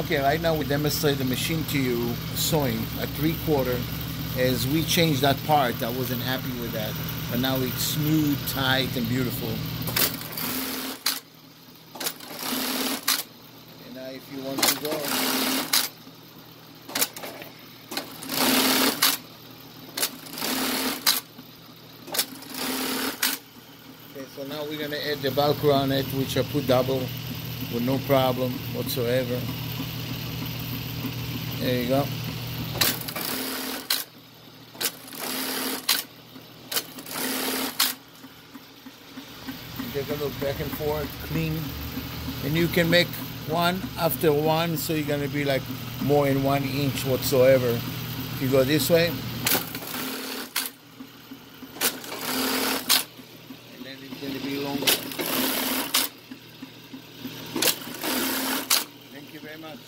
Okay, right now we demonstrate the machine to you sewing a three quarter. As we changed that part, I wasn't happy with that, but now it's smooth, tight, and beautiful. And now, if you want to go. Okay, so now we're gonna add the Velcro on it, which I put double with no problem whatsoever. There you go. Take a look back and forth, clean. And you can make one after one, so you're gonna be like more in one inch whatsoever. If you go this way, and then it's gonna be longer. Thank you very much.